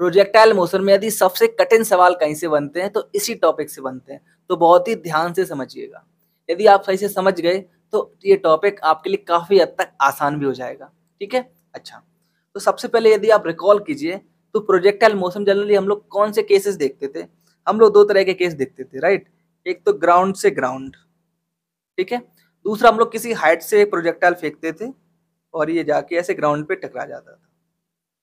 Projectile motion में यदि सबसे कठिन सवाल कहीं से बनते हैं तो इसी टॉपिक से बनते हैं। तो बहुत ही ध्यान से समझिएगा। यदि आप सही से समझ गए तो ये टॉपिक आपके लिए काफ़ी हद तक आसान भी हो जाएगा। ठीक है? अच्छा। तो सबसे पहले यदि आप रिकॉल कीजिए तो प्रोजेक्टाइल मोशन जनरली हम लोग कौन से केसेस देखते थे? हम लोग दो तरह के केस देखते थे राइट एक तो ग्राउंड से ग्राउंड ठीक है? दूसरा हम लोग किसी हाइट से प्रोजेक्टाइल फेंकते थे, और ये जाके ऐसे ग्राउंड पे टकरा जाता था।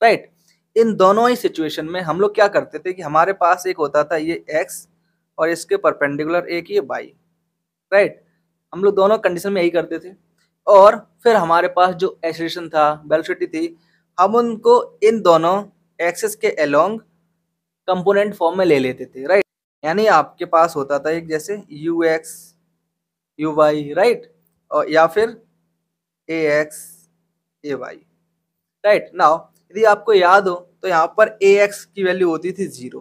राइट इन दोनों ही सिचुएशन में हम लोग क्या करते थे कि हमारे पास एक होता था ये एक्स और इसके परपेंडिकुलर एक ये बाई राइट हम लोग दोनों कंडीशन में यही करते थे। और फिर हमारे पास जो एक्सलेशन था वेलोसिटी थी, हम उनको इन दोनों एक्सेस के अलोंग कंपोनेंट फॉर्म में ले लेते थे राइट यानी आपके पास होता था एक जैसे U X U Y right और या फिर A X A Y right now यदि आपको याद हो तो यहाँ पर ए एक्स की वैल्यू होती थी ज़ीरो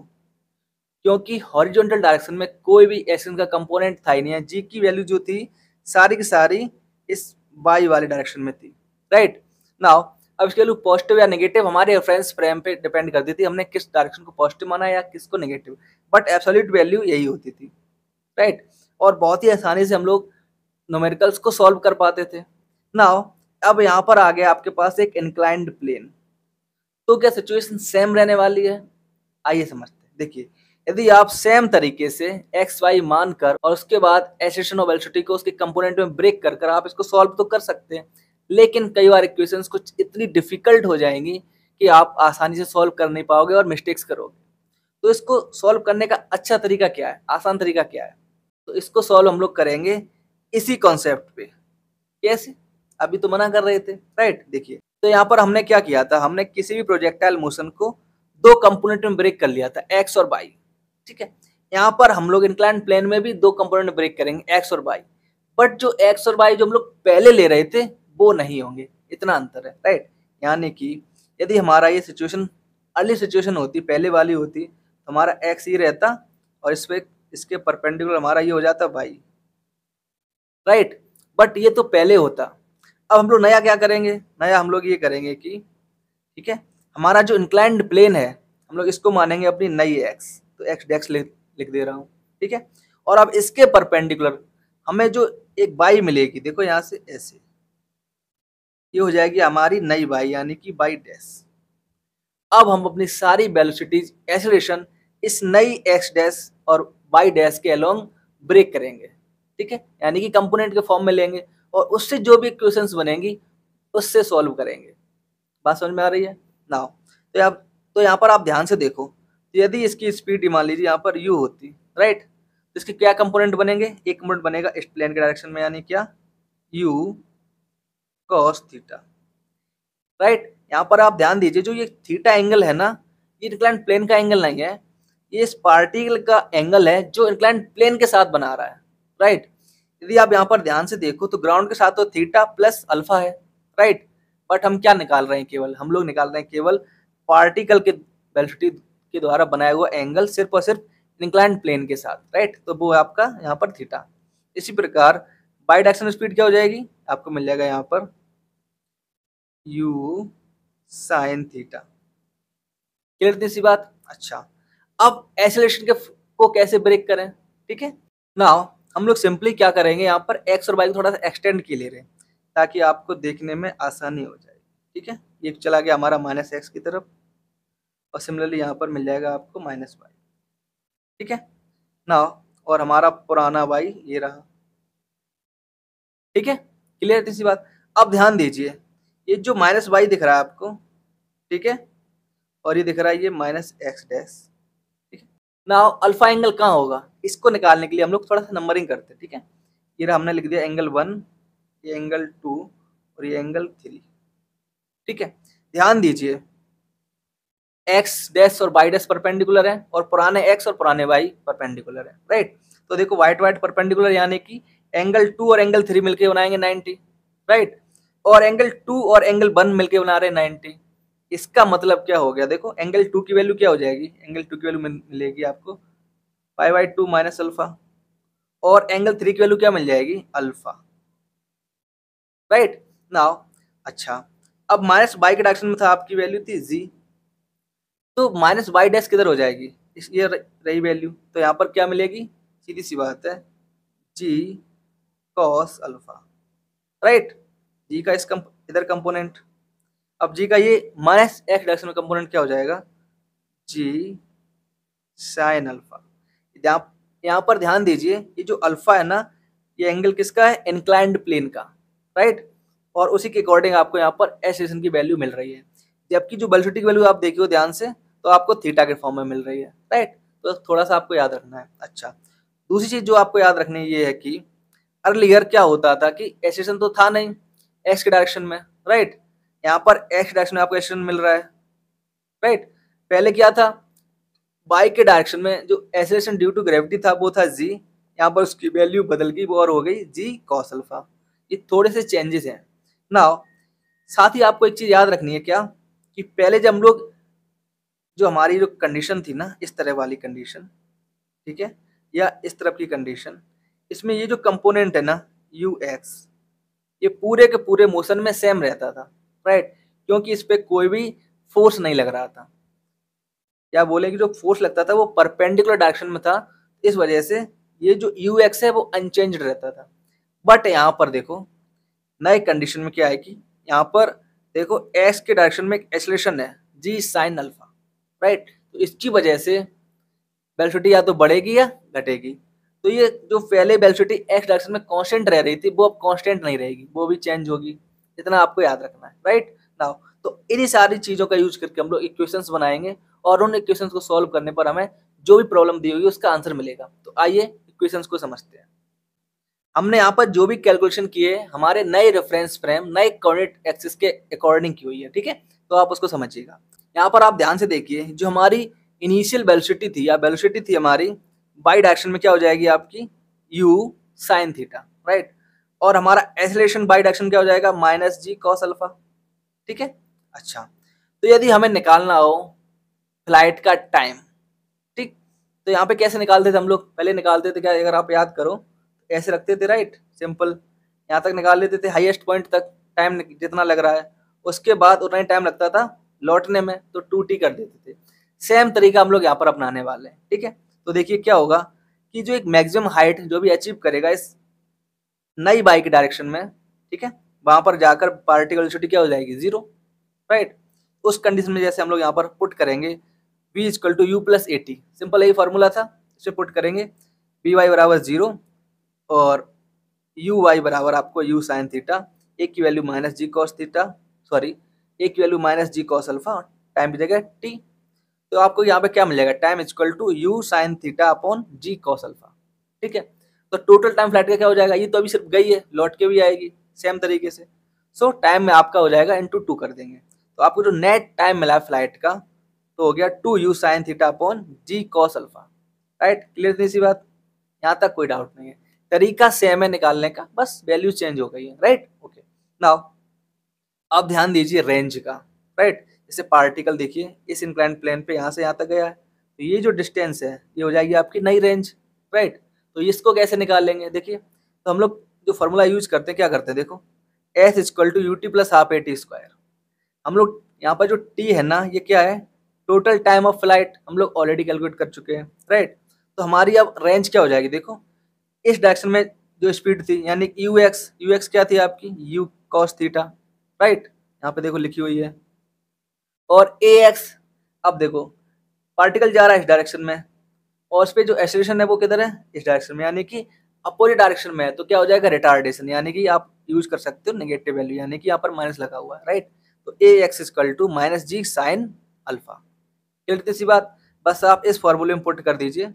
क्योंकि हॉरिजॉन्टल डायरेक्शन में कोई भी एक्शन का कंपोनेंट था ही नहीं है जी की वैल्यू जो थी, सारी की सारी इस बाई वाले डायरेक्शन में थी। राइट नाउ अब इसके लिए पॉजिटिव या नेगेटिव हमारे रेफरेंस फ्रेम पे डिपेंड करती थी, हमने किस डायरेक्शन को पॉजिटिव माना या किसको नेगेटिव बट एब्सोल्यूट वैल्यू यही होती थी। राइट और बहुत ही आसानी से हम लोग नोमेरिकल्स को सॉल्व कर पाते थे। नाउ अब यहाँ पर आ गया आपके पास एक इंक्लाइंड प्लेन तो क्या सिचुएशन सेम रहने वाली है? आइए समझते हैं। देखिए, यदि आप सेम तरीके से एक्स वाई मान कर और उसके बाद एसेशन ऑफ़ वेलोसिटी को उसके कंपोनेंट में ब्रेक कर कर आप इसको सॉल्व तो कर सकते हैं, लेकिन कई बार इक्वेशंस कुछ इतनी डिफ़िकल्ट हो जाएँगी कि आप आसानी से सॉल्व कर नहीं पाओगे और मिस्टेक्स करोगे। तो इसको सॉल्व करने का अच्छा तरीका क्या है? आसान तरीका क्या है? तो इसको सॉल्व हम लोग करेंगे इसी कॉन्सेप्ट पे। कैसे? अभी तो मना कर रहे थे राइट देखिए तो यहाँ पर हमने क्या किया था? हमने किसी भी प्रोजेक्टाइल मोशन को दो कंपोनेंट में ब्रेक कर लिया था एक्स और बाई ठीक है? यहाँ पर हम लोग इंक्लाइन प्लेन में भी दो कंपोनेंट ब्रेक करेंगे एक्स और बाई बट जो एक्स और बाई जो हम लोग पहले ले रहे थे, वो नहीं होंगे। इतना अंतर है राइट यानी कि यदि हमारा ये सिचुएशन अर्ली सिचुएशन होती, पहले वाली होती तो हमारा एक्स ही रहता और इस पर इसके परपेंडिकुलर हमारा ये हो जाता बाई राइट बट ये तो पहले होता। अब हम लोग नया क्या करेंगे? नया हम लोग ये करेंगे कि, ठीक है? हमारा जो इंक्लाइंड प्लेन है, हम लोग इसको मानेंगे अपनी नई एक्स तो एक्स डेक्स लिख दे रहा हूँ, ठीक है? और अब इसके परपेंडिकुलर हमें जो एक बाई मिलेगी, देखो यहाँ से ऐसे। ये हो जाएगी हमारी नई बाई, यानी कि बाई डैश अब हम अपनी सारी वेलोसिटीज एसलेशन इस नई एक्स डैश और बाई डैश के अलोंग ब्रेक करेंगे, ठीक है? यानी कि कंपोनेंट के फॉर्म में लेंगे। और उससे जो भी क्वेश्चंस बनेंगी, उससे सॉल्व करेंगे। बात समझ में आ रही है? ना तो आप तो यहाँ पर आप ध्यान से देखो तो यदि इसकी स्पीड मान लीजिए यहाँ पर यू होती राइट तो इसके क्या कंपोनेंट बनेंगे? एक कंपोनेंट बनेगा इस प्लेन के डायरेक्शन में, यानी क्या? यू कॉस थीटा राइट यहाँ पर आप ध्यान दीजिए, जो ये थीटा एंगल है ना, ये इंक्लाइन प्लेन का एंगल नहीं है, ये इस पार्टिकल का एंगल है जो इंक्लाइन प्लेन के साथ बना रहा है राइट यदि आप यहाँ पर ध्यान से देखो तो ग्राउंड के साथ तो थीटा प्लस अल्फ़ा है राइट बट हम क्या निकाल रहे हैं केवल? हम लोग निकाल रहे हैं केवल पार्टिकल के वेलोसिटी के द्वारा बनाया हुआ एंगल सिर्फ़ और सिर्फ़ इंक्लाइंड प्लेन के साथ राइट तो वो आपका यहाँ पर थीटा इसी प्रकार बाई डायरेक्शन स्पीड क्या हो जाएगी? आपको मिल जाएगा यहाँ पर यू साइन थीटा क्लियर सी बात? अच्छा. अब एसिलेशन के को कैसे ब्रेक करें? ठीक है? नाउ हम लोग सिंपली क्या करेंगे, यहाँ पर एक्स और वाई को थोड़ा सा एक्सटेंड किए ले रहे हैं, ताकि आपको देखने में आसानी हो जाए, ठीक है? ये चला गया हमारा माइनस एक्स की तरफ़, और सिमिलरली यहाँ पर मिल जाएगा आपको माइनस वाई ठीक है? ना और हमारा पुराना वाई ये रहा, ठीक है? क्लियर इसी बात? अब ध्यान दीजिए, ये जो माइनस वाई दिख रहा है आपको, ठीक है? और ये दिख रहा है ये minus X dash now alpha angle कहाँ होगा? इसको निकालने के लिए हम लोग थोड़ा सा नंबरिंग करते हैं, ठीक है? ये हमने लिख दिया एंगल वन ये एंगल टू और ये एंगल थ्री ठीक है? ध्यान दीजिए एक्स डैश और वाई डैश परपेंडिकुलर है और पुराने एक्स और पुराने वाई परपेंडिकुलर है राइट तो देखो वाइट वाइट परपेंडिकुलर यानी कि एंगल टू और एंगल थ्री मिलके बनाएँगे नाइनटी राइट और एंगल टू और एंगल वन मिलके बना रहे नाइनटी इसका मतलब क्या हो गया? देखो एंगल टू की वैल्यू क्या हो जाएगी? एंगल टू की वैल्यू मिलेगी आपको five by two minus alpha और एंगल थ्री की वैल्यू क्या मिल जाएगी? अल्फ़ा। राइट नाउ अच्छा अब माइनस बाई के डायरेक्शन में था आपकी वैल्यू थी जी तो माइनस वाई डैश किधर हो जाएगी? इस ये रही वैल्यू। तो यहाँ पर क्या मिलेगी? सीधी सी बात है G cos alpha. Right G का इस कम, इधर कंपोनेंट अब जी का ये माइनस एक्स डायरेक्शन में कंपोनेंट क्या हो जाएगा? G sine alpha. यहाँ पर ध्यान दीजिए ये जो अल्फ़ा है ना, ये एंगल किसका है? इंक्लाइंड प्लेन का राइट और उसी के अकॉर्डिंग आपको यहाँ पर एस की वैल्यू मिल रही है। जबकि जो वेलोसिटी की वैल्यू आप देखिए ध्यान से तो आपको थीटा के फॉर्म में मिल रही है राइट तो थोड़ा सा आपको याद रखना है। अच्छा दूसरी चीज़ जो आपको याद रखनी ये है कि अर्लियर क्या होता था कि एसेशन तो था नहीं एक्स के डायरेक्शन में राइट यहाँ पर एक्स डायरेक्शन में आपको एसेशन मिल रहा है राइट पहले क्या था? बाई के डायरेक्शन में जो एसेशन ड्यू टू ग्रेविटी था, वो था जी यहाँ पर उसकी वैल्यू बदल गई और हो गई जी कॉस अल्फ़ा ये थोड़े से चेंजेस हैं। ना साथ ही आपको एक चीज़ याद रखनी है क्या? कि पहले जब हम लोग जो हमारी जो कंडीशन थी ना, इस तरह वाली कंडीशन ठीक है? या इस तरफ़ की कंडीशन इसमें ये जो कंपोनेंट है ना यू एक्स ये पूरे के पूरे मोशन में सेम रहता था राइट क्योंकि इस पर कोई भी फोर्स नहीं लग रहा था। या बोले कि जो फोर्स लगता था वो परपेंडिकुलर डायरेक्शन में था, इस वजह से ये जो यू एक्स है वो अनचेंज रहता था। बट यहाँ पर देखो, नए कंडीशन में क्या है कि यहाँ पर देखो एक्स के डायरेक्शन में एक एक्सलेशन है जी साइन अल्फ़ा राइट तो इसकी वजह से वेलोसिटी या तो बढ़ेगी या घटेगी। तो ये जो पहले वेलोसिटी एक्स डायरेक्शन में कांस्टेंट रह रही थी, वो अब कांस्टेंट नहीं रहेगी, वो भी चेंज होगी। इतना आपको याद रखना है राइट नाउ तो इन्हीं सारी चीज़ों का यूज़ करके हम लोग इक्वेशंस बनाएँगे और उन इक्वेशंस को सॉल्व करने पर हमें जो भी प्रॉब्लम दी होगी उसका आंसर मिलेगा। तो आइए इक्वेशंस को समझते हैं। हमने यहाँ पर जो भी कैलकुलेशन किए, हमारे नए रेफरेंस फ्रेम नए कोऑर्डिनेट एक्सिस के अकॉर्डिंग की हुई है, ठीक है? तो आप उसको समझिएगा। यहाँ पर आप ध्यान से देखिए, जो हमारी इनिशियल वेलोसिटी थी, या वेलोसिटी थी हमारी बाई डायरेक्शन में क्या हो जाएगी आपकी? यू साइन थीटा राइट और हमारा एसलेशन बाई डायरेक्शन क्या हो जाएगा? माइनस जी कॉस अल्फ़ा ठीक है? अच्छा तो यदि हमें निकालना हो फ़्लाइट का टाइम, ठीक? तो यहाँ पे कैसे निकालते थे हम लोग? पहले निकालते थे क्या? अगर आप याद करो, ऐसे रखते थे राइट सिंपल यहाँ तक निकाल लेते थे हाईएस्ट पॉइंट तक टाइम जितना लग रहा है। उसके बाद उतना ही टाइम लगता था लौटने में तो टू टी कर देते थे। सेम तरीका हम लोग यहाँ पर अपनाने वाले हैं, ठीक है? तो देखिए क्या होगा कि जो एक मैक्सिमम हाइट जो भी अचीव करेगा इस नई बाइक डायरेक्शन में, ठीक है? वहाँ पर जाकर पार्टिकल वेलोसिटी क्या हो जाएगी? ज़ीरो राइट उस कंडीशन में जैसे हम लोग यहाँ पर पुट करेंगे V equal to U plus A T simple यही फॉर्मूला था, इसे पुट करेंगे। वी वाई बराबर ज़ीरो और यू वाई बराबर आपको यू साइन थीटा एक की value minus G cos theta sorry A की value minus G cos alpha time की जगह टी तो आपको यहाँ पे क्या मिलेगा? Time equal to U sine theta upon G cos alpha ठीक है? तो टोटल टाइम फ़्लाइट का क्या हो जाएगा? ये तो अभी सिर्फ़ गई है, लौट के भी आएगी। सेम तरीके से। सो so, टाइम में आपका हो जाएगा इंटू टू कर देंगे। तो आपको जो नेट टाइम मिला फ़्लाइट का तो हो गया two U sine theta upon G cos alpha right clear थी सी बात? यहाँ तक कोई डाउट नहीं है। तरीका सेम है निकालने का बस वैल्यू चेंज हो गई है। राइट ओके नाउ अब ध्यान दीजिए रेंज का। राइट जैसे पार्टिकल देखिए इस इंक्लाइन प्लेन पे यहाँ से यहाँ तक गया है। तो ये जो डिस्टेंस है ये हो जाएगी आपकी नई रेंज राइट तो इसको कैसे निकाल लेंगे? देखिए तो हम लोग जो फॉर्मूला यूज़ करते हैं, क्या करते हैं, देखो S equal to U T plus half A T square हम लोग यहाँ पर जो टी है ना, ये क्या है? टोटल टाइम ऑफ़ फ़्लाइट हम लोग ऑलरेडी कैलकुलेट कर चुके हैं राइट तो हमारी अब रेंज क्या हो जाएगी, देखो, इस डायरेक्शन में जो स्पीड थी, यानी यू एक्स यू एक्स क्या थी आपकी? यू कॉस थीटा राइट यहाँ पे देखो लिखी हुई है। और ए एक्स अब देखो पार्टिकल जा रहा है इस डायरेक्शन में, और उस पर जो एक्सलेशन है वो किधर है? इस डायरेक्शन में, यानी कि अपोजिट डायरेक्शन में है तो क्या हो जाएगा? रिटार्डेशन यानी कि आप यूज़ कर सकते हो नेगेटिव वैल्यू यानी कि यहाँ पर माइनस लगा हुआ है राइट तो A X equal to minus G sine alpha clear सी बात? बस आप इस फॉर्मूले में पुट कर दीजिए,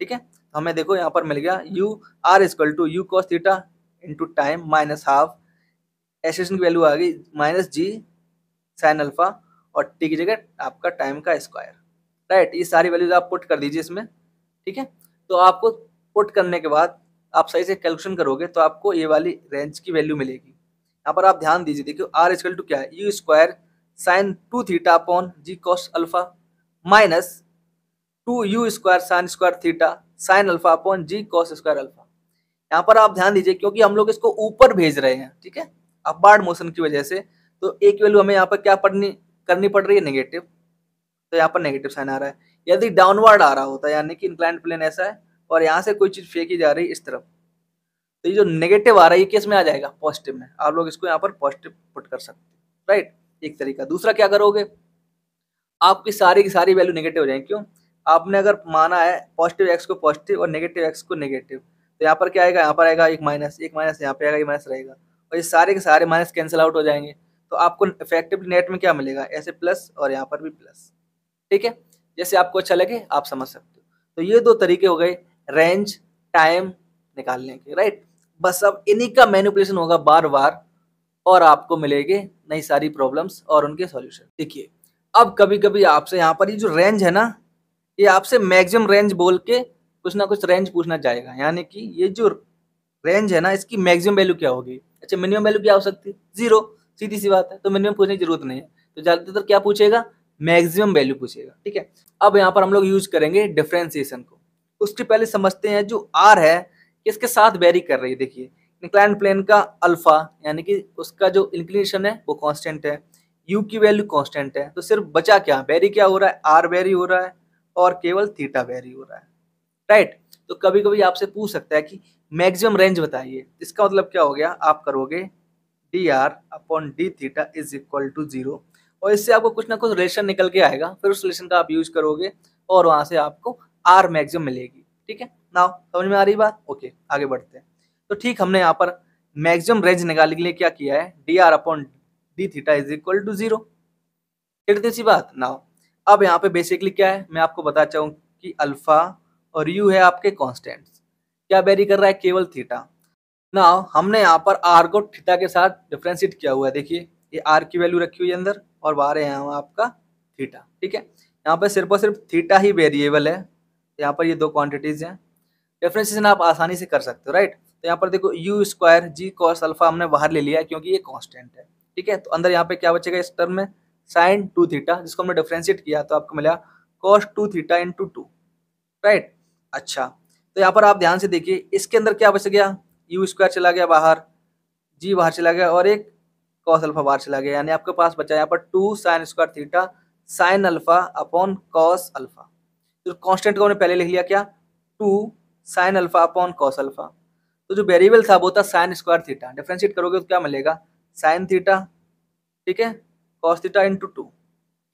ठीक है? तो हमें देखो, यहाँ पर मिल गया U R equal to U cos theta into time minus half assertion की वैल्यू आ गई माइनस जी साइन अल्फ़ा और टी की जगह आपका टाइम का स्क्वायर राइट ये सारी वैल्यूज़ आप पुट कर दीजिए इसमें, ठीक है? तो आपको पुट करने के बाद आप सही से कैलकुलेशन करोगे तो आपको ये वाली रेंज की वैल्यू मिलेगी। यहाँ पर आप ध्यान दीजिए, देखिए आर इजकल टू क्या है? U square sine two theta upon G cos alpha minus two U square sine square theta sine alpha upon G cos square alpha यहाँ पर आप ध्यान दीजिए, क्योंकि हम लोग इसको ऊपर भेज रहे हैं, ठीक है? अपवार्ड मोशन की वजह से तो एक वैल्यू हमें यहाँ पर क्या पढ़नी, करनी पड़ रही है? नेगेटिव तो यहाँ पर नेगेटिव साइन आ रहा है। यदि डाउनवर्ड आ रहा होता है यानी कि इंक्लाइंड प्लेन ऐसा है और यहाँ से कोई चीज़ फेंकी जा रही इस तरफ़। तो ये जो नेगेटिव आ रहा है, ये किसमें आ जाएगा? पॉजिटिव में। आप लोग इसको यहाँ पर पॉजिटिव पुट कर सकते हैं। राइट एक तरीका। दूसरा क्या करोगे? आपकी सारी की सारी वैल्यू नेगेटिव हो जाएँगी। क्यों? आपने अगर माना है पॉजिटिव एक्स को पॉजिटिव और नेगेटिव एक्स को नेगेटिव तो यहाँ पर क्या आएगा? यहाँ पर आएगा एक माइनस एक माइनस यहाँ पे आएगा, एक माइनस रहेगा। और ये सारे के सारे माइनस कैंसिल आउट हो जाएँगे। तो आपको इफेक्टिवली नेट में क्या मिलेगा? ऐसे प्लस और यहाँ पर भी प्लस ठीक है? जैसे आपको अच्छा लगे, आप समझ सकते हो। तो ये दो तरीके हो गए। रेंज टाइम निकालने के राइट बस अब इन्हीं का मैनिपुलेशन होगा बार बार और आपको मिलेंगे नई सारी प्रॉब्लम्स और उनके सॉल्यूशन देखिए, अब कभी कभी आपसे यहाँ पर ये जो रेंज है ना, ये आपसे मैक्सिमम रेंज बोल के कुछ ना कुछ रेंज पूछना चाहेगा यानी कि ये जो रेंज है ना, इसकी मैक्सिमम वैल्यू क्या होगी? अच्छा मिनिमम वैल्यू क्या हो सकती है ज़ीरो सीधी सी बात है तो मिनिमम पूछने की ज़रूरत नहीं है। तो ज़्यादातर क्या पूछेगा? मैक्सिमम वैल्यू पूछेगा। ठीक है? अब यहाँ पर हम लोग यूज़ करेंगे डिफ्रेंसिएशन को। उसके पहले समझते हैं जो आर है इसके साथ वेरी कर रही है। देखिए इंक्लाइन प्लेन का अल्फ़ा यानी कि उसका जो इंक्लिनेशन है, वो कांस्टेंट है। यू की वैल्यू कांस्टेंट है। तो सिर्फ़ बचा क्या? वेरी क्या हो रहा है? आर वेरी हो रहा है और केवल थीटा वेरी हो रहा है। राइट तो कभी कभी आपसे पूछ सकता है कि मैक्सिमम रेंज बताइए। इसका मतलब क्या हो गया? आप करोगे D R upon D theta is equal to zero और इससे आपको कुछ ना कुछ रिलेशन निकल के आएगा। फिर उस रिलेशन का आप यूज़ करोगे और वहाँ से आपको आर मैक्सिमम मिलेगी, ठीक है? नाउ समझ में आ रही बात? ओके आगे बढ़ते हैं। तो ठीक, हमने यहाँ पर मैक्सिमम रेंज निकालने के लिए क्या किया है? D R upon D theta is equal to zero सी बात? नाउ अब यहाँ पे बेसिकली क्या है? मैं आपको बता चाहूँ कि अल्फ़ा और यू है आपके कॉन्स्टेंट्स क्या वेरी कर रहा है? केवल थीटा नाउ हमने यहाँ पर आर को थीटा के साथ डिफ्रेंशिएट किया हुआ है। देखिए, ये आर की वैल्यू रखी हुई है अंदर और बाहर है यहाँ आपका थीटा ठीक है? यहाँ पर सिर्फ़ और सिर्फ़ थीटा ही वेरिएबल है। यहाँ पर ये दो क्वांटिटीज हैं। डिफ्रेंशिएशन आप आसानी से कर सकते हो राइट तो यहाँ पर देखो U square G cos alpha हमने बाहर ले लिया क्योंकि ये कांस्टेंट है, ठीक है? तो अंदर यहाँ पे क्या बचेगा इस टर्म में? साइन टू थीटा जिसको हमने डिफ्रेंशिएट किया तो आपको मिला cos two theta into two right अच्छा तो यहाँ पर आप ध्यान से देखिए, इसके अंदर क्या बच गया? यू स्क्वायर चला गया बाहर जी बाहर चला गया और एक कॉस अल्फ़ा बाहर चला गया। यानी आपके पास बचा यहाँ पर two sine square theta sine alpha upon cos alpha तो कांस्टेंट को हमने पहले लिख लिया क्या? Two sine alpha upon cos alpha तो जो वेरिएबल था, वो था साइन स्क्वायर थीटा डिफ्रेंशिएट करोगे तो क्या मिलेगा? साइन थीटा ठीक है? कॉस थीटा इंटू टू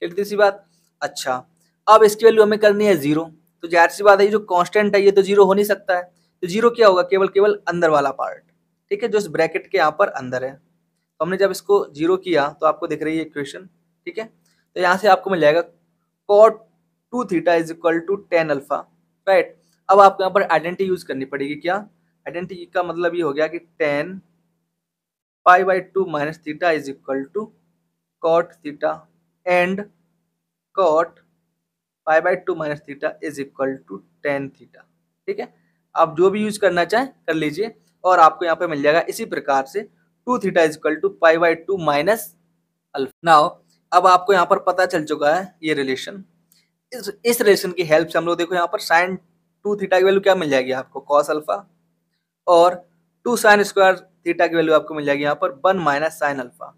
ठीक सी बात अच्छा अब इसकी वैल्यू हमें करनी है ज़ीरो तो ज़ाहिर सी बात है, ये जो कांस्टेंट है, ये तो ज़ीरो हो नहीं सकता है। तो ज़ीरो क्या होगा? केवल केवल अंदर वाला पार्ट ठीक है? जो इस ब्रैकेट के यहाँ पर अंदर है। तो हमने जब इसको ज़ीरो किया तो आपको दिख रही है इक्वेशन ठीक है? तो यहाँ से आपको मिल जाएगा cot two theta is equal to tan alpha right अब आपको यहाँ पर आइडेंटिटी यूज़ करनी पड़ेगी क्या? आइडेंटिटी का मतलब ये हो गया कि tan pi by two minus theta is equal to cot theta and cot pi by two minus theta is equal to tan theta, ठीक है? आप जो भी यूज़ करना चाहें कर लीजिए और आपको यहाँ पे मिल जाएगा इसी प्रकार से two theta is equal to pi by two minus alpha. Now अब आपको यहाँ पर पता चल चुका है ये रिलेशन। इस रिलेशन की हेल्प से हम लोग देखो यहाँ पर साइन टू थीटा की वैल्यू क्या मिल जाएगी आपको? कॉस अल्फ़ा और टू साइन स्क्वायर थीटा की वैल्यू आपको मिल जाएगी यहाँ पर वन माइनस साइन अल्फ़ा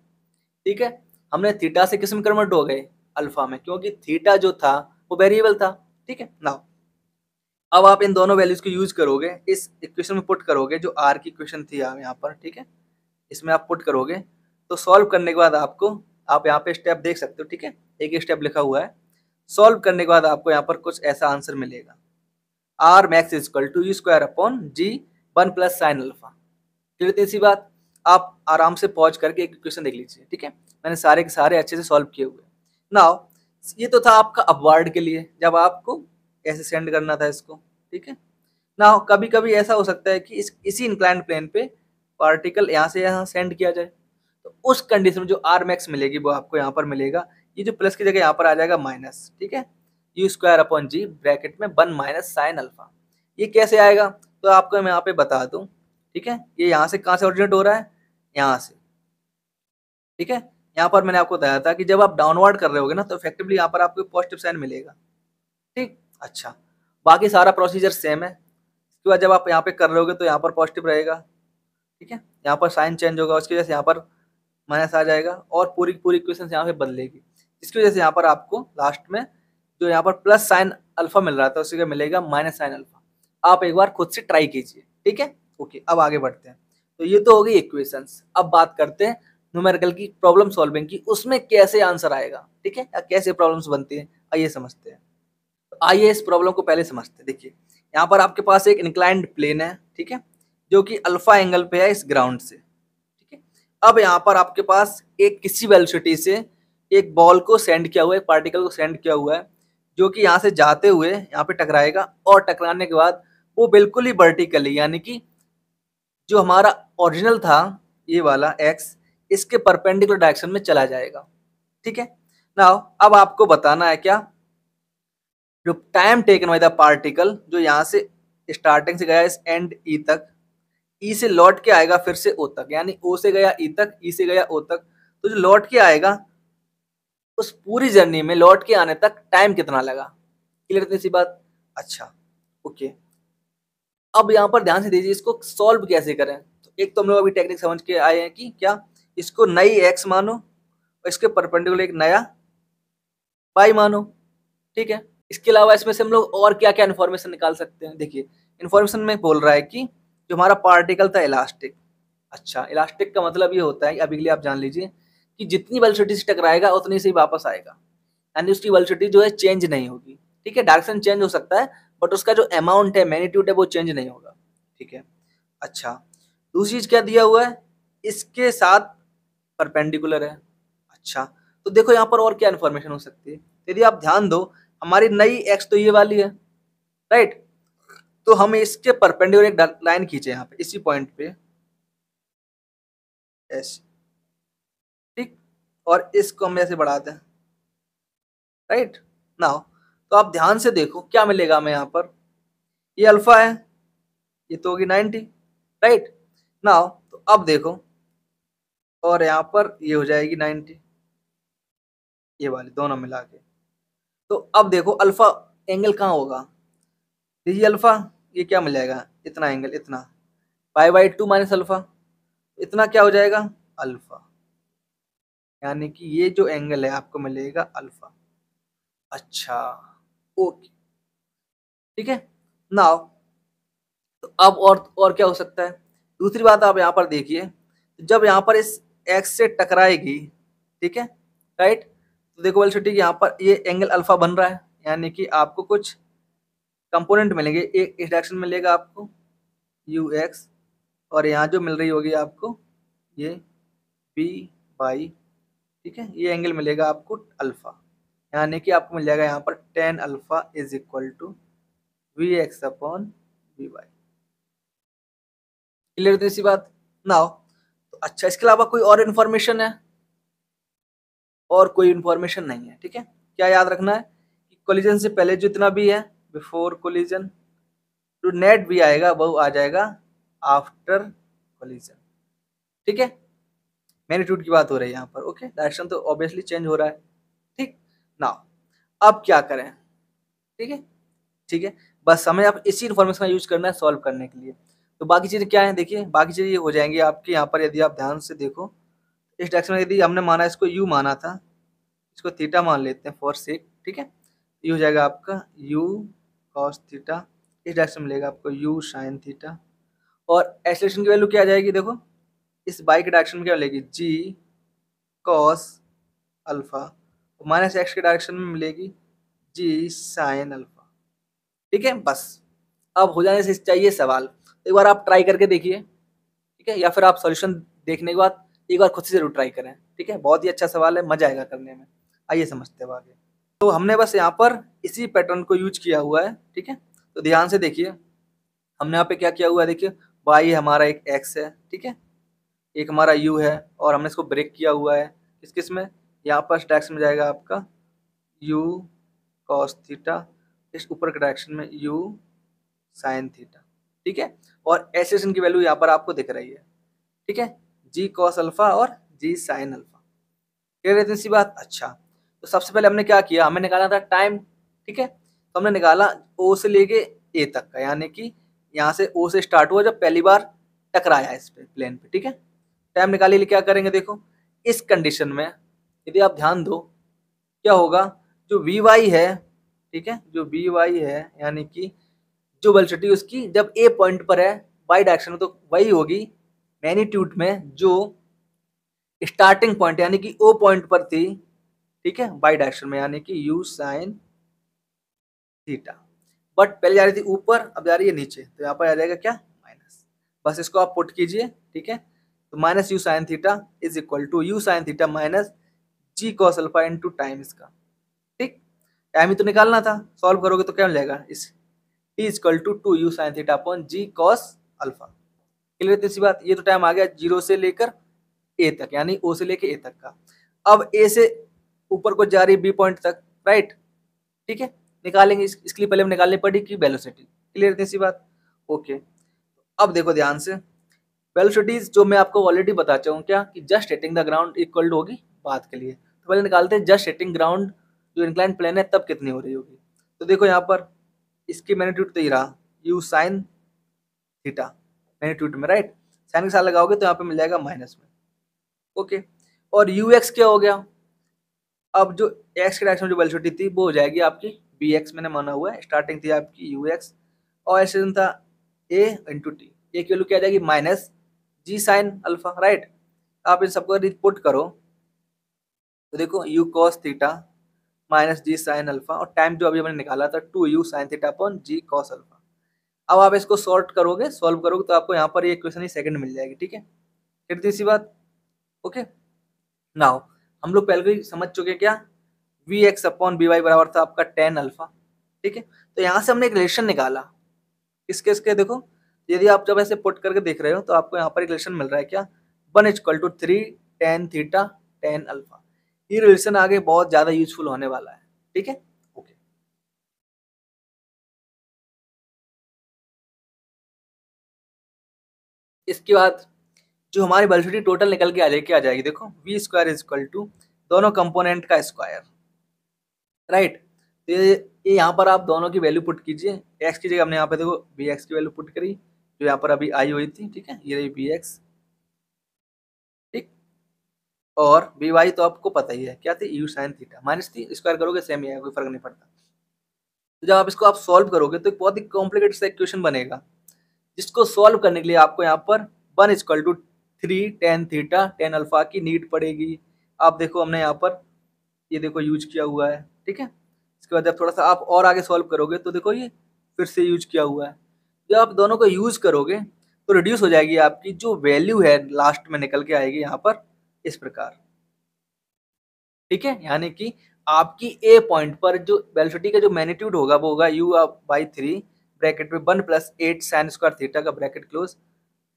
ठीक है? हमने थीटा से किसमें कन्वर्ट हो गए? अल्फ़ा में, क्योंकि थीटा जो था, वो वेरिएबल था। ठीक है? नाउ अब आप इन दोनों वैल्यूज़ को यूज़ करोगे, इस इक्वेशन में पुट करोगे, जो आर की इक्वेशन थी यहाँ पर, ठीक है? इसमें आप पुट करोगे तो सॉल्व करने के बाद आपको, आप यहाँ पे स्टेप देख सकते हो, ठीक है? एक स्टेप लिखा हुआ है। सॉल्व करने के बाद आपको यहाँ पर कुछ ऐसा आंसर मिलेगा। R max is equal to U square upon G one plus sine alpha. Clear इसी बात, आप आराम से पहुँच करके एक क्वेश्चन देख लीजिए, ठीक है? मैंने सारे के सारे अच्छे से सॉल्व किए हुए नाउ ये तो था आपका अपवर्ड के लिए, जब आपको ऐसे सेंड करना था इसको, ठीक है? नाउ कभी कभी ऐसा हो सकता है कि इस, इसी इंक्लाइन प्लेन पे पार्टिकल यहाँ से यहाँ सेंड किया जाए। तो उस कंडीशन में जो आर मैक्स मिलेगी, वो आपको यहाँ पर मिलेगा। ये जो प्लस की जगह यहाँ पर आ जाएगा माइनस, ठीक है? U square upon g bracket में वन माइनस साइन अल्फ़ा ये कैसे आएगा? तो आपको मैं यहाँ पे बता दूँ, ठीक है? ये यहाँ से कहाँ से ऑरिजिनेट हो रहा है? यहाँ से, ठीक है? यहाँ पर मैंने आपको बताया था कि जब आप डाउनवर्ड कर रहे होगे ना तो इफेक्टिवली यहाँ पर आपको पॉजिटिव साइन मिलेगा, ठीक? अच्छा बाकी सारा प्रोसीजर सेम है। इसके बाद जब आप यहाँ पे कर रहे होगे तो यहाँ पर पॉजिटिव रहेगा, ठीक है? यहाँ पर साइन चेंज होगा, उसकी वजह से यहाँ पर माइनस आ जाएगा और पूरी पूरी इक्वेशन यहाँ पे बदलेगी। इसकी वजह से यहाँ पर आपको लास्ट में जो यहाँ पर प्लस साइन अल्फ़ा मिल रहा था, उसी का मिलेगा माइनस साइन अल्फ़ा आप एक बार खुद से ट्राई कीजिए, ठीक है? ओके अब आगे बढ़ते हैं। तो ये तो हो गई इक्वेशंस अब बात करते हैं न्यूमेरिकल की प्रॉब्लम सॉल्विंग की, उसमें कैसे आंसर आएगा, ठीक है? या कैसे प्रॉब्लम्स बनती हैं, आइए समझते हैं। तो आइए इस प्रॉब्लम को पहले समझते हैं। देखिए, यहाँ पर आपके पास एक इंक्लाइंड प्लेन है, ठीक है? जो कि अल्फ़ा एंगल पे है इस ग्राउंड से, ठीक है? अब यहाँ पर आपके पास एक किसी वेलोसिटी से एक बॉल को सेंड किया हुआ है पार्टिकल को सेंड किया हुआ है, जो कि यहाँ से जाते हुए यहाँ पे टकराएगा और टकराने के बाद वो बिल्कुल ही वर्टिकली यानी कि जो हमारा ओरिजिनल था, ये वाला एक्स इसके परपेंडिकुलर डायरेक्शन में चला जाएगा। ठीक है? ना अब आपको बताना है क्या? जो time taken by the particle जो यहाँ से स्टार्टिंग से गया इस एंड ई e तक ई e से लौट के आएगा फिर से ओ तक, यानी ओ से गया ई e तक ई से गया ओ तक तो जो लौट के आएगा उस पूरी जर्नी में लौट के आने तक टाइम कितना लगा? क्लियर इतनी सी बात? अच्छा। ओके। अब यहाँ पर ध्यान से दीजिए इसको सॉल्व कैसे करें? तो एक तो हम लोग अभी टेक्निक समझ के आए हैं कि क्या? इसको नई एक्स मानो और इसके परपेंडिकुलर एक नया पाई मानो। ठीक है? इसके अलावा इसमें से हम लोग और क्या क्या इन्फॉर्मेशन निकाल सकते हैं? देखिए इन्फॉर्मेशन में बोल रहा है कि जो हमारा पार्टिकल था इलास्टिक अच्छा इलास्टिक का मतलब ये होता है अभी के लिए आप जान लीजिए कि जितनी वेलोसिटी से टकराएगा, उतनी से ही वापस आएगा। यानी उसकी वेलोसिटी जो है चेंज नहीं होगी। ठीक है? डायरेक्शन चेंज हो सकता है बट उसका जो अमाउंट है मैग्नीट्यूड है, वो चेंज नहीं होगा। ठीक है? अच्छा। दूसरी चीज़ क्या दिया हुआ है? इसके साथ परपेंडिकुलर है। अच्छा। तो देखो, यहाँ पर और क्या इन्फॉर्मेशन हो सकती है? यदि आप ध्यान दो, हमारी नई एक्स तो ये वाली है राइट तो हम इसके परपेंडिकुलर एक लाइन खींचे यहाँ पे, इसी पॉइंट पे। ऐसे और इसको हम ऐसे बढ़ाते दें राइट नाउ तो आप ध्यान से देखो, क्या मिलेगा हमें यहाँ पर? ये अल्फ़ा है, ये तो होगी नाइनटी राइट नाउ तो अब देखो, और यहाँ पर ये हो जाएगी नाइनटी ये वाली दोनों मिला के। तो अब देखो अल्फ़ा एंगल कहाँ होगा? देखिए अल्फ़ा ये क्या मिल जाएगा? इतना एंगल इतना। Pi by two minus alpha इतना क्या हो जाएगा? अल्फ़ा यानी कि ये जो एंगल है, आपको मिलेगा अल्फ़ा अच्छा ओके ठीक है? नाउ तो अब और और क्या हो सकता है? दूसरी बात आप यहाँ पर देखिए, जब यहाँ पर इस एक्स से टकराएगी, ठीक है? राइट तो देखो वेलोसिटी यहाँ पर ये एंगल अल्फ़ा बन रहा है, यानी कि आपको कुछ कंपोनेंट मिलेंगे। एक इस डायरेक्शन मिलेगा आपको यू एक्स और यहाँ जो मिल रही होगी आपको, ये बी बाई ठीक है? ये एंगल मिलेगा आपको अल्फ़ा यानी कि आपको मिल जाएगा यहाँ पर tan alpha is equal to v x upon v y clear थी इसी बात? नाउ अच्छा इसके अलावा कोई और इन्फॉर्मेशन है? और कोई इन्फॉर्मेशन नहीं है, ठीक है? क्या याद रखना है कि कोलिजन से पहले जितना भी है बिफोर कोलिजन जो नेट भी आएगा, वो आ जाएगा आफ्टर कोलिजन ठीक है? मैग्नीट्यूड की बात हो रही है यहाँ पर ओके डायरेक्शन तो ऑब्वियसली चेंज हो रहा है, ठीक? ना अब क्या करें? ठीक है? ठीक है? बस हमें आप इसी इन्फॉर्मेशन का यूज़ करना है सॉल्व करने के लिए। तो बाकी चीज़ें क्या है? देखिए, बाकी चीज़ें ये हो जाएँगी आपके यहाँ पर यदि आप ध्यान से देखो। इस डायरेक्शन में यदि हमने माना इसको यू माना था, इसको थीटा मान लेते हैं फॉर सेक ठीक है? ये हो जाएगा आपका यू कॉस थीटा इस डायरेक्शन में मिलेगा आपको यू साइन थीटा और एक्सलेशन की वैल्यू क्या आ जाएगी? देखो इस बाई के डायरेक्शन में क्या मिलेगी? G cos alpha minus x के डायरेक्शन में मिलेगी जी साइन अल्फ़ा ठीक है? बस। अब हो जाने से चाहिए सवाल। एक बार आप ट्राई करके देखिए। ठीक है? या फिर आप सॉल्यूशन देखने के बाद एक बार खुद से ज़रूर ट्राई करें। ठीक है? बहुत ही अच्छा सवाल है। मज़ा आएगा करने में। आइए समझते हैं आगे। तो हमने बस यहाँ पर इसी पैटर्न को यूज़ किया हुआ है। ठीक है? तो ध्यान से देखिए। हमने यहाँ पे क्या किया हुआ है? देखिए वाई हमारा एक एक्स है। ठीक है? एक हमारा यू है और हमने इसको ब्रेक किया हुआ है। किस किसमें? यहाँ पर डायरेक्शन में जाएगा आपका। यू कॉस थीटा इस ऊपर के डायरेक्शन में यू साइन थीटा ठीक है? और एसेशन की वैल्यू यहाँ पर आपको दिख रही है, ठीक है? जी कॉस अल्फ़ा और जी साइन अल्फ़ा क्लियर है सी बात? अच्छा। तो सबसे पहले हमने क्या किया? हमें निकाला था टाइम ठीक है? तो हमने निकाला ओ से लेके ए तक का, यानी कि यहाँ से ओ से स्टार्ट हुआ जब पहली बार टकराया इस पे प्लेन पे, ठीक है? टाइम निकाले लिए क्या करेंगे देखो? इस कंडीशन में यदि आप ध्यान दो, क्या होगा? जो वी वाई है, ठीक है? जो बी वाई है, यानी कि जो वेलोसिटी उसकी जब ए पॉइंट पर है वाई डायरेक्शन में तो वही होगी मैग्नीट्यूड में जो स्टार्टिंग पॉइंट यानी कि ओ पॉइंट पर थी, ठीक है? वाई डायरेक्शन में, यानी कि यू साइन थीटा बट पहले जा रही थी ऊपर, अब जा रही है नीचे। तो यहाँ पर आ जाएगा क्या? माइनस बस इसको आप पुट कीजिए, ठीक है? तो minus u sine theta is equal to u sine theta minus g cos alpha into time इसका ठीक? टाइम ही तो निकालना था। सॉल्व करोगे तो क्या मिल जाएगा? इस t is equal to two u sine theta upon g cos alpha clear तीसरी बात? ये तो टाइम आ गया ज़ीरो से लेकर ए तक यानी ओ से लेकर ए तक का। अब ए से ऊपर को जा रही बी पॉइंट तक राइट ठीक है? निकालेंगे इस, इसके लिए पहले हम निकालनी पड़ी कि वेलोसिटी क्लियर तीसरी बात? ओके अब देखो ध्यान से। वेलोसिटीज जो मैं आपको ऑलरेडी बता चाहूँ क्या, कि just hitting the ground equal होगी बात के लिए। तो पहले निकालते हैं जस्ट हिटिंग ग्राउंड जो इंक्लाइन प्लेन है, तब कितनी हो रही होगी। तो देखो यहाँ पर, इसकी मैग्नीट्यूड तो ही रहा। यू साइन थीटा मैग्नीट्यूड में राइट साइन के साथ लगाओगे तो यहाँ पे मिल जाएगा माइनस में। ओके और यू एक्स क्या हो गया? अब जो एक्स के डायरेक्शन जो वेलोसिटी थी, वो हो जाएगी आपकी बी एक्स मैंने माना हुआ है। स्टार्टिंग थी आपकी यू एक्स और ऐसे था ए इंटू टी ए की वैल्यू क्या आ जाएगी? Minus g sine alpha right आप इन सबको रिपोर्ट करो। तो देखो u cos theta minus g sine alpha और टाइम जो अभी हमने निकाला था two u sine theta upon g cos alpha अब आप इसको सॉल्व करोगे सॉल्व करोगे तो आपको यहाँ पर ये क्वेश्चन ही सेकंड मिल जाएगी, ठीक है? फिर तीसरी बात ओके नाउ हम लोग पहले ही समझ चुके क्या? V x upon v y बराबर था आपका टेन अल्फ़ा ठीक है? तो यहाँ से हमने एक रिलेशन निकाला। किसके इसके देखो यदि आप जब ऐसे पुट करके देख रहे हो तो आपको यहाँ पर एक रिलेशन मिल रहा है क्या? One is equal to three tan theta tan alpha ये रिलेशन आगे बहुत ज़्यादा यूजफुल होने वाला है। ठीक है? ओके इसके बाद जो हमारी वेलोसिटी टोटल निकल के आ जाएगी आ जाएगी देखो v square is equal to दोनों कंपोनेंट का स्क्वायर राइट तो ये ये यहाँ पर आप दोनों की वैल्यू पुट कीजिए। एक्स की जगह हमने यहाँ पे देखो वी एक्स की वैल्यू पुट करी। जो यहाँ पर अभी आई हुई थी, ठीक है? ये रही बी एक्स ठीक? और बी वाई तो आपको पता ही है। क्या थी? यू साइन थीटा माइनस थी स्क्वायर करोगे सेम ही है, कोई फ़र्क नहीं पड़ता। तो जब आप इसको आप सॉल्व करोगे तो एक बहुत ही कॉम्प्लिकेटेड सा इक्वेशन बनेगा। जिसको सॉल्व करने के लिए आपको यहाँ पर one is equal to three tan theta tan alpha की नीड पड़ेगी। आप देखो, हमने यहाँ पर ये देखो यूज़ किया हुआ है, ठीक है? इसके बाद जब थोड़ा सा आप और आगे सॉल्व करोगे तो देखो ये फिर से यूज़ किया हुआ है। जब आप दोनों को यूज़ करोगे तो रिड्यूस हो जाएगी आपकी जो वैल्यू है लास्ट में निकल के आएगी यहाँ पर इस प्रकार। ठीक है? यानी कि आपकी ए पॉइंट पर जो वेलोसिटी का जो मैग्नीट्यूड होगा, वो होगा यू बाई थ्री ब्रैकेट में one plus eight sine square theta का ब्रैकेट क्लोज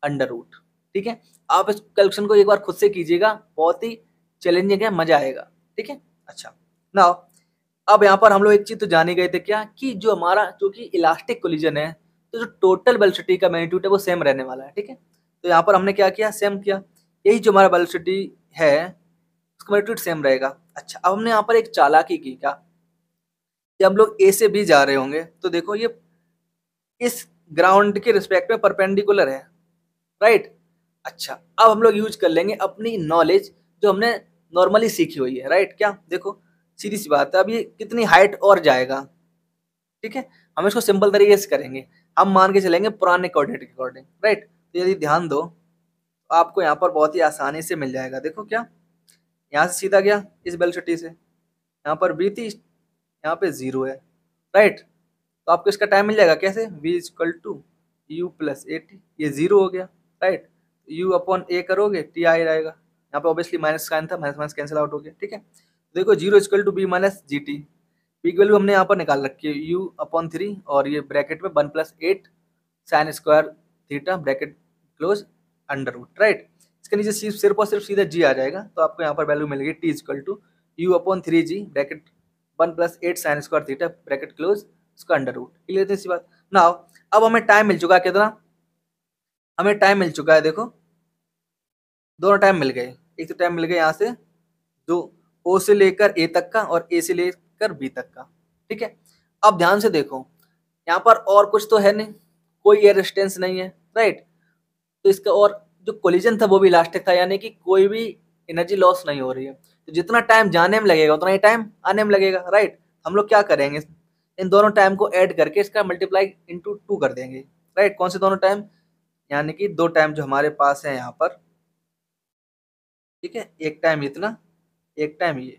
अंडर रूट ठीक है? आप इस कैलकुलेशन को एक बार खुद से कीजिएगा, बहुत ही चैलेंजिंग है, मज़ा आएगा। ठीक है? अच्छा। ना अब यहाँ पर हम लोग एक चीज़ तो जाने गए थे क्या? कि जो हमारा, जो कि इलास्टिक कोलिजन है तो जो टोटल वेलोसिटी का मैग्नीट्यूड है, वो सेम रहने वाला है, ठीक है? तो यहाँ पर हमने क्या किया? सेम किया। यही जो हमारा वेलोसिटी है, उसका मैग्नीट्यूड सेम रहेगा। अच्छा अब हमने यहाँ पर एक चालाकी की क्या? जब हम लोग ए से बी जा रहे होंगे। तो देखो ये इस ग्राउंड के रिस्पेक्ट में परपेंडिकुलर है राइट अच्छा अब हम लोग यूज़ कर लेंगे अपनी नॉलेज जो हमने नॉर्मली सीखी हुई है राइट क्या? देखो, सीधी सी बात है, अब ये कितनी हाइट और जाएगा, ठीक है? हम इसको सिंपल तरीके से करेंगे। हम मान के चलेंगे पुराने कोऑर्डिनेट के अकॉर्डिंग राइट तो यदि ध्यान दो तो आपको यहाँ पर बहुत ही आसानी से मिल जाएगा। देखो क्या? यहाँ से सीधा गया, इस बेलसिटी से। यहाँ पर बी थी, यहाँ पे ज़ीरो है राइट तो आपको इसका टाइम मिल जाएगा कैसे? V is equal to u plus a t ये ज़ीरो हो गया राइट यू अपॉन ए करोगे टी आई रहेगा। यहाँ पे ऑब्वियसली माइनस साइन था माइनस माइनस कैंसिल आउट हो गया, ठीक है? देखो zero is equal to v minus g t की वैल्यू हमने यहाँ पर निकाल रखी है। यू अपॉन थ्री और ये ब्रैकेट में one plus eight sine square theta bracket close under root right इसके नीचे सिर्फ़ और सिर्फ़ सीधा जी आ जाएगा तो आपको यहाँ पर वैल्यू मिलेगी t is equal to u upon three g bracket one plus eight sine square theta bracket close इसका अंडर रूट क्लियर सी बात? ना अब हमें टाइम मिल चुका है कितना? हमें टाइम मिल चुका है, देखो। दोनों टाइम मिल गए। एक तो टाइम मिल गया यहाँ से जो ओ से लेकर ए तक का और ए से लेकर बी तक का, ठीक है? अब ध्यान से देखो, यहाँ पर और कुछ तो है नहीं, कोई एयर रेजिस्टेंस नहीं है राइट तो इसका और जो कोलिजन था वो भी इलास्टिक था, यानी कि कोई भी एनर्जी लॉस नहीं हो रही है। तो जितना टाइम जाने में लगेगा, उतना ही टाइम आने में लगेगा राइट हम लोग क्या करेंगे? इन दोनों टाइम को ऐड करके इसका मल्टीप्लाई इंटू टू कर देंगे राइट कौन से दोनों टाइम यानी कि दो टाइम जो हमारे पास है यहाँ पर, ठीक है? एक टाइम इतना, एक टाइम ये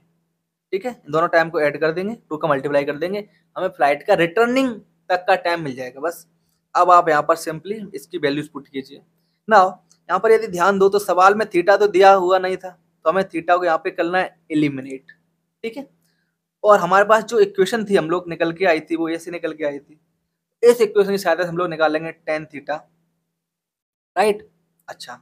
ठीक है? दोनों टाइम को ऐड कर देंगे टू का मल्टीप्लाई कर देंगे, हमें फ़्लाइट का रिटर्निंग तक का टाइम मिल जाएगा, बस। अब आप यहाँ पर सिंपली इसकी वैल्यूज़ पुट कीजिए। ना यहाँ पर यदि ध्यान दो तो सवाल में थीटा तो दिया हुआ नहीं था तो हमें थीटा को यहाँ पे करना है एलिमिनेट ठीक है? और हमारे पास जो इक्वेशन थी, हम लोग निकल के आई थी, वो ऐसे निकल के आई थी। इस इक्वेशन की सहायता से हम लोग निकालेंगे टेन थीटा राइट अच्छा।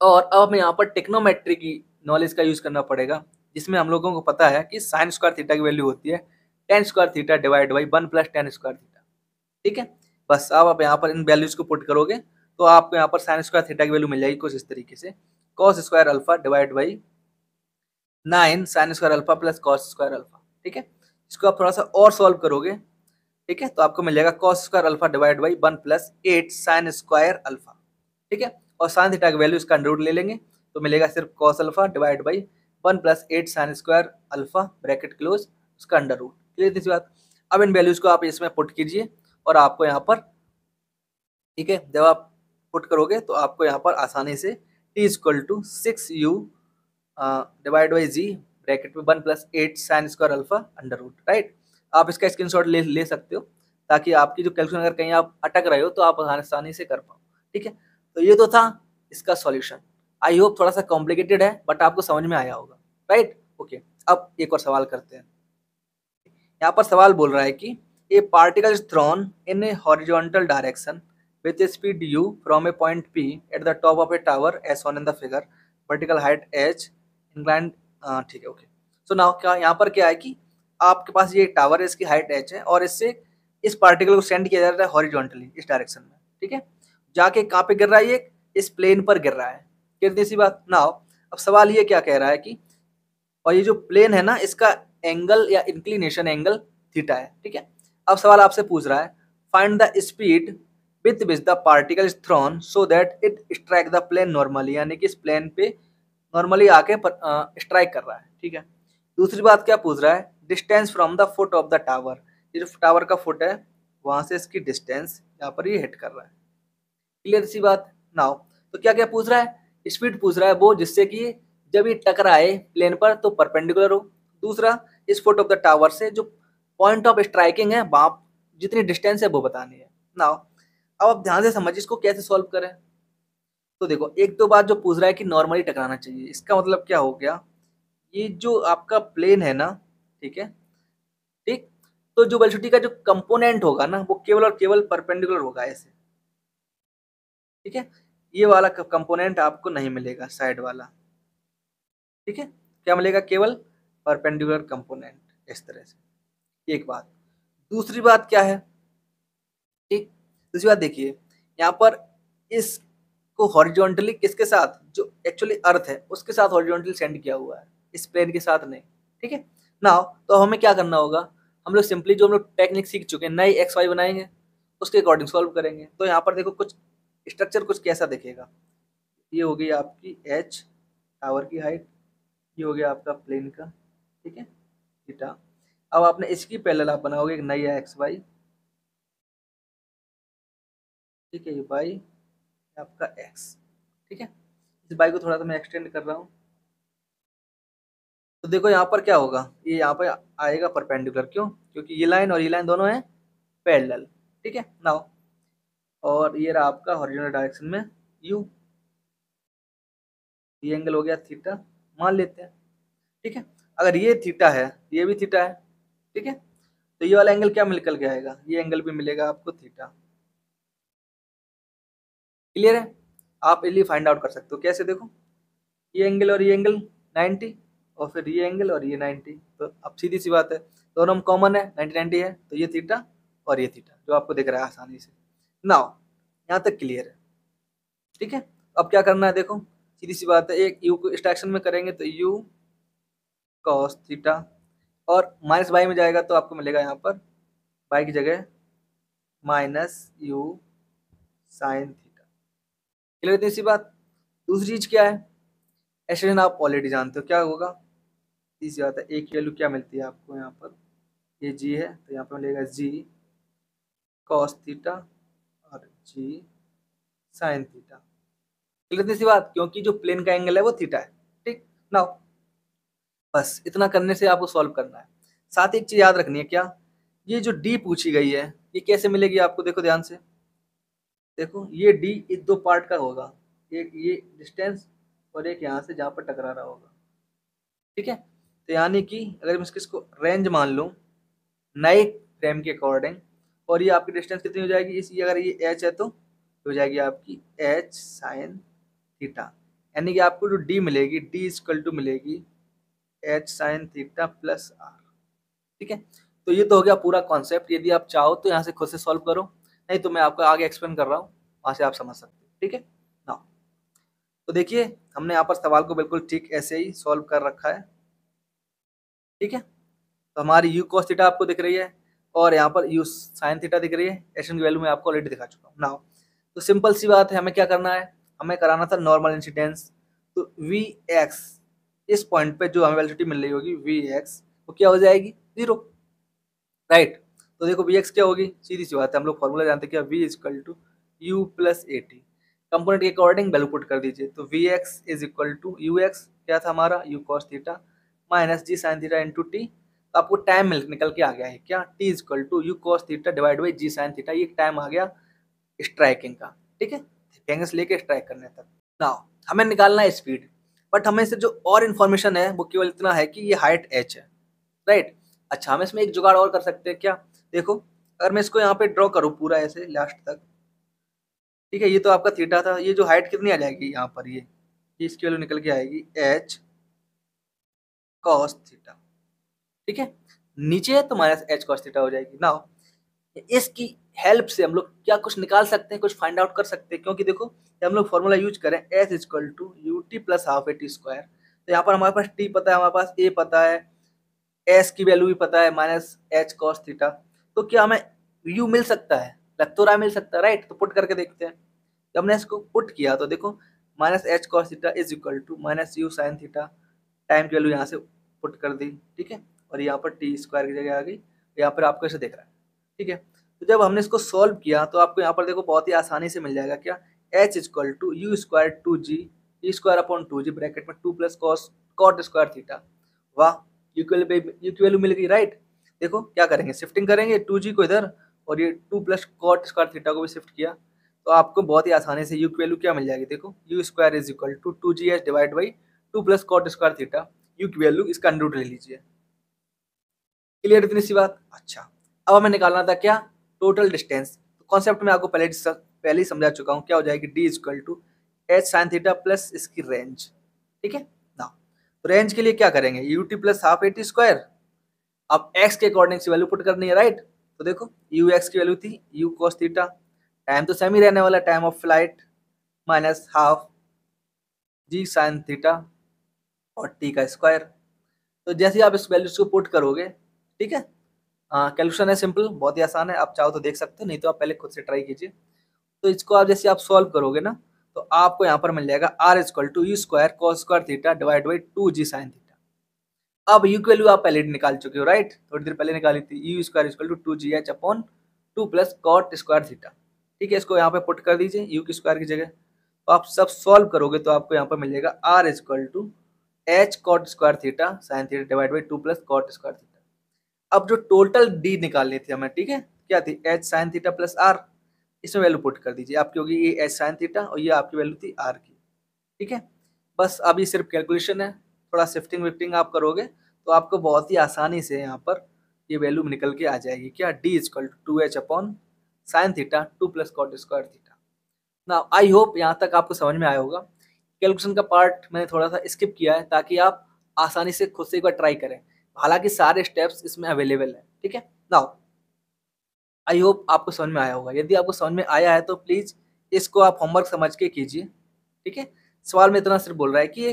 और अब हमें यहाँ पर टेक्नोमेट्री की नॉलेज का यूज़ करना पड़ेगा, जिसमें हम लोगों को पता है कि साइन स्क्वायर थीटा की वैल्यू होती है tan square theta divide by one plus tan square theta ठीक है? बस अब आप यहाँ पर इन वैल्यूज़ को पुट करोगे तो आपको यहाँ पर साइन स्क्वायर थीटा की वैल्यू मिल जाएगी कुछ इस तरीके से। Cos square alpha divide by nine sine square alpha plus cos square alpha ठीक है? इसको आप थोड़ा सा और सॉल्व करोगे, ठीक है? तो आपको मिल जाएगा cos square alpha divide by one plus eight sine square alpha ठीक है? और साइन थीटा की वैल्यू इसका अंडर ले लेंगे। तो मिलेगा सिर्फ़ cos alpha divide by one plus eight sine square alpha bracket close उसका अंडर रूट क्लियर दिस बात? अब इन वैल्यूज़ को आप इसमें पुट कीजिए और आपको यहाँ पर, ठीक है? जब आप पुट करोगे तो आपको यहाँ पर आसानी से t equal to six u divide by g bracket में one plus eight sine square alpha under root right आप इसका स्क्रीनशॉट ले ले सकते हो ताकि आपकी जो कैलकुलेशन अगर कहीं आप अटक रहे हो तो आप आसानी से कर पाओ, ठीक है? तो ये तो था इसका सॉल्यूशन आई होप थोड़ा सा कॉम्प्लिकेटेड है बट आपको समझ में आया होगा. राइट ओके अब एक और सवाल करते हैं. यहाँ पर सवाल बोल रहा है कि a particle is thrown in a horizontal direction with a speed u from a point p at the top of a tower s on in the figure vertical height h inclined ठीक है okay so now क्या, यहाँ पर क्या है कि आपके पास ये टावर है, इसकी हाइट एच है, और इससे इस पार्टिकल को सेंड किया जा रहा है हॉरिजॉन्टली इस डायरेक्शन में. ठीक है? जाके कहाँ पे गिर रहा है ये? इस प्लेन पर गिर रहा है। गिरने सी बात? ना हो अब सवाल ये क्या कह रहा है कि, और ये जो प्लेन है ना, इसका एंगल या इंक्लिनेशन एंगल थीटा है, ठीक है? अब सवाल आपसे पूछ रहा है find the speed with which the particle is thrown so that it strike the plane normally यानी कि इस प्लेन पे नॉर्मली आके स्ट्राइक कर रहा है, ठीक है? दूसरी बात क्या पूछ रहा है? Distance from the foot of the tower ये जो टावर का फुट है, वहाँ से इसकी डिस्टेंस यहाँ पर ये हिट कर रहा है। क्लियर सी बात? नाउ तो क्या क्या पूछ रहा है? स्पीड पूछ रहा है वो, जिससे कि जब ये टकराए प्लेन पर तो परपेंडिकुलर हो। दूसरा, इस फुट ऑफ़ द टावर से जो पॉइंट ऑफ़ स्ट्राइकिंग है वहाँ जितनी डिस्टेंस है वो बतानी है। नाउ अब आप ध्यान से समझिए इसको कैसे सॉल्व करें। तो देखो, एक दो बात जो पूछ रहा है कि नॉर्मली टकराना चाहिए। इसका मतलब क्या हो गया? ये जो आपका प्लेन है ना, ठीक है? ठीक? तो जो वेलोसिटी का जो कंपोनेंट होगा ना, वो केवल और केवल परपेंडिकुलर होगा ऐसे। ठीक है? ये वाला कंपोनेंट आपको नहीं मिलेगा साइड वाला। ठीक है? क्या मिलेगा केवल? परपेंडिकुलर कंपोनेंट इस तरह से। एक बात। दूसरी बात क्या है? ठीक दूसरी बात देखिए, यहाँ पर इसको हॉरिजॉन्टली किसके साथ? जो एक्चुअली अर्थ है, उसके साथ हॉरिजॉन्टली सेंड किया हुआ है। इस प्लेन के साथ नहीं। ठीक है? ना तो हमें क्या करना होगा? हम लोग सिंपली जो हम लोग टेक्निक सीख चुके हैं, नई एक्स वाई बनाएँगे, उसके अकॉर्डिंग सॉल्व करेंगे। तो यहाँ पर देखो कुछ स्ट्रक्चर कुछ कैसा दिखेगा? ये हो गई आपकी एच टावर की हाइट ये हो गया आपका प्लेन का, ठीक है? थीटा अब आपने इसकी पहले आप बनाओगे, एक नया एक्स वाई ठीक है, ये वाई आपका एक्स ठीक है? इस बाई को थोड़ा सा मैं एक्सटेंड कर रहा हूँ। तो देखो यहाँ पर क्या होगा? ये यहाँ पर आएगा परपेंडिकुलर क्यों? क्योंकि ये लाइन और ये लाइन दोनों हैं पैरेलल ठीक है? नाउ और ये रहा आपका हॉरिजॉन्टल डायरेक्शन में यू ये एंगल हो गया थीटा मान लेते हैं, ठीक है? अगर ये थीटा है, ये भी थीटा है, ठीक है? तो ये वाला एंगल क्या निकल के आएगा? ये एंगल भी मिलेगा आपको थीटा क्लियर है? आप इली फाइंड आउट कर सकते हो। कैसे देखो? ये एंगल और ये एंगल 90 और फिर ये एंगल और ये 90 तो अब सीधी सी बात है। दोनों में कॉमन है 90 90 है तो ये थीटा और ये थीटा जो आपको दिख रहा है आसानी से। नाउ यहाँ तक क्लियर है। ठीक है? अब क्या करना है देखो, सीधी सी बात है, एक यू को एक्सट्रैक्शन में करेंगे तो यू कॉस थीटा और माइनस बाई में जाएगा तो आपको मिलेगा यहाँ पर बाई की जगह minus u sine theta clear इतनी सी बात? दूसरी चीज़ क्या है? एक्सटेंशन आप ऑलरेडी जानते हो, क्या होगा? तीसरी बात है ए की वैल्यू क्या मिलती है आपको यहाँ पर? ये जी है तो यहाँ पर मिलेगा g cos theta g sine theta clear सी बात, क्योंकि जो प्लेन का एंगल है वो थीटा है। ठीक ना बस, इतना करने से आपको सॉल्व करना है। साथ ही एक चीज़ याद रखनी है क्या? ये जो डी पूछी गई है, ये कैसे मिलेगी आपको? देखो ध्यान से। देखो, ये डी इस दो पार्ट का होगा। एक ये डिस्टेंस और एक यहाँ से जहाँ पर टकरा रहा होगा। ठीक है? तो यानी कि अगर मैं इसको रेंज मान लूँ नए फ्रेम के अकॉर्डिंग और ये आपकी डिस्टेंस कितनी हो जाएगी? इस अगर ये एच है तो हो जाएगी आपकी एच साइन थीटा यानी कि आपको जो डी मिलेगी डी इजकल टू मिलेगी h sine theta plus r ठीक है? तो ये तो हो गया पूरा कॉन्सेप्ट यदि आप चाहो तो यहाँ से खुद से सॉल्व करो। नहीं तो मैं आपको आगे एक्सप्लेन कर रहा हूँ। वहाँ से आप समझ सकते हो। ठीक है? ना तो देखिए, हमने यहाँ पर सवाल को बिल्कुल ठीक ऐसे ही सॉल्व कर रखा है। ठीक है? तो हमारी यू कॉस थीटा आपको दिख रही है। और यहाँ पर यू साइन थीटा दिख रही है। एस की वैल्यू मैं आपको ऑलरेडी दिखा चुका हूँ। ना तो सिंपल सी बात है, हमें क्या करना है? हमें कराना था नॉर्मल इंसिडेंस तो वी एक्स इस पॉइंट पे जो हमें वेलोसिटी मिल रही होगी वी एक्स वो क्या हो जाएगी? ज़ीरो राइट तो देखो वी एक्स क्या होगी? सीधी सी बात है, हम लोग फॉर्मूला जानते हैं क्या v is equal to u plus a t component के अकॉर्डिंग वैल्यू पुट कर दीजिए। तो v x is equal to u x क्या था हमारा? U cos theta minus g sine theta into t तो आपको टाइम निकल के आ गया है। क्या? T is equal to u cos theta divide by g sine theta ये टाइम आ गया स्ट्राइकिंग का। ठीक है? एंगल्स लेके स्ट्राइक करने तक। ना हमें निकालना है स्पीड बट हमें से जो और इन्फॉर्मेशन है, वो केवल इतना है कि ये हाइट एच है। राइट अच्छा हम इसमें एक जुगाड़ और कर सकते हैं क्या? देखो, अगर मैं इसको यहाँ पे ड्रॉ करूँ पूरा ऐसे लास्ट तक। ठीक है? ये तो आपका थीटा था। ये जो हाइट कितनी आ जाएगी? यहाँ पर ये। ये इसकी वैल्यू निकल के आएगी एच कॉस थीटा ठीक है? नीचे तो माइनस एच कॉस थीटा हो जाएगी। ना इसकी हेल्प से हम लोग क्या कुछ निकाल सकते हैं, कुछ फाइंड आउट कर सकते हैं? क्योंकि देखो हम लोग फॉर्मूला यूज़ करें s is equal to u t plus half a t square तो यहाँ पर हमारे पास टी पता है, हमारे पास ए पता है एस की वैल्यू भी पता है माइनस एच कॉस थीटा तो क्या हमें यू मिल सकता है? लग मिल सकता है राइट तो पुट करके देखते हैं। जब हमने इसको पुट किया तो देखो minus h cos theta is equal to minus u sine theta time की वैल्यू यहाँ से पुट कर दी, ठीक है? और यहाँ पर टी स्क्वायर की जगह आ गई यहाँ पर आपको ऐसे देख रहा है, ठीक है? तो जब हमने इसको सॉल्व किया तो आपको यहाँ पर देखो बहुत ही आसानी से मिल जाएगा क्या? H equal to u square two g e square upon two g bracket में two plus cos cot square theta वाह यू की वैल्यू मिल गई राइट देखो क्या करेंगे शिफ्टिंग करेंगे टू जी को इधर, और ये two plus cot square theta को भी शिफ्ट किया तो आपको बहुत ही आसानी से यू की वैल्यू क्या मिल जाएगी, देखो u square is equal to two g h divide by two plus cot square theta u की वैल्यू इसका अंडर ले लीजिए। क्लियर इतनी सी बात? अच्छा। अब हमें निकालना था क्या? टोटल डिस्टेंस कॉन्सेप्ट में आपको पहले पहले ही समझा चुका हूँ। क्या हो जाएगी? D equal to h sine theta plus इसकी रेंज ठीक है? ना तो रेंज के लिए क्या करेंगे? U t plus half a t square अब एक्स के अकॉर्डिंग से वैल्यू पुट करनी है राइट तो देखो यू एक्स की वैल्यू थी यू कॉस थीटा टाइम तो सेम ही रहने वाला time of flight minus half g sine theta और टी का स्क्वायर तो जैसे आप इस वैल्यूज़ को पुट करोगे ठीक है? कैलकुलेशन है सिंपल बहुत ही आसान है, आप चाहो तो देख सकते हो, नहीं तो आप पहले खुद से ट्राई कीजिए। तो इसको आप जैसे आप सॉल्व करोगे ना तो आपको यहाँ पर मिल जाएगा r equal to u square cos square theta divide by two g sine theta अब यू की वैल्यू आप पहले निकाल चुके हो राइट थोड़ी देर पहले निकाली थी u square equal to two g h upon two plus cot square theta ठीक है, इसको यहाँ पे पुट कर दीजिए यू की स्क्वायर की जगह। तो आप सब सॉल्व करोगे तो आपको यहाँ पर मिल जाएगा r equal to h cot square theta sine theta divide by two plus cot square theta अब जो टोटल डी निकालनी थी हमें, ठीक है? क्या थी? H sine theta plus r इसमें वैल्यू पुट कर दीजिए। आपकी होगी ये एच साइन थीटा और ये आपकी वैल्यू थी आर की, ठीक है? बस ये सिर्फ़ कैलकुलेशन है, थोड़ा शिफ्टिंग विफ्टिंग आप करोगे तो आपको बहुत ही आसानी से यहाँ पर ये वैल्यू निकल के आ जाएगी। क्या? D is equal to h upon sine theta two plus cot square theta ना आई होप यहाँ तक आपको समझ में आया होगा। कैलकुलेशन का पार्ट मैंने थोड़ा सा स्किप किया है, ताकि आप आसानी से खुद से एक बार ट्राई करें। हालाँकि सारे स्टेप्स इसमें अवेलेबल है, ठीक है? नाउ आई होप आपको समझ में आया होगा। यदि आपको समझ में आया है तो प्लीज़ इसको आप होमवर्क समझ के कीजिए, ठीक है? सवाल में इतना सिर्फ़ बोल रहा है कि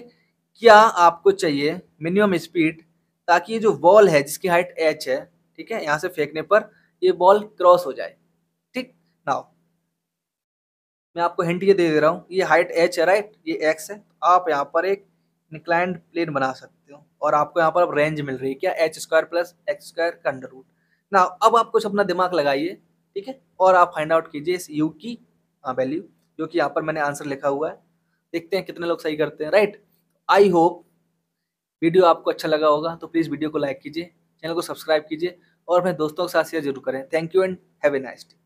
क्या आपको चाहिए मिनिमम स्पीड ताकि ये जो बॉल है, जिसकी हाइट एच है, ठीक है? यहाँ से फेंकने पर ये बॉल क्रॉस हो जाए, ठीक? नाउ मैं आपको हिंट ये दे दे रहा हूँ। ये हाइट एच है राइट ये एक्स है। आप यहाँ पर एक निक्लाइंड प्लेन बना सकते हो और आपको यहाँ पर रेंज मिल रही है क्या? H square plus x square का अंडर रूट ना अब आप कुछ अपना दिमाग लगाइए, ठीक है? और आप फाइंड आउट कीजिए इस यू की वैल्यू जो कि यहाँ पर मैंने आंसर लिखा हुआ है। देखते हैं कितने लोग सही करते हैं। राइट आई होप वीडियो आपको अच्छा लगा होगा तो प्लीज़ वीडियो को लाइक कीजिए चैनल को सब्सक्राइब कीजिए और अपने दोस्तों के साथ शेयर ज़रूर करें। Thank you and have nice day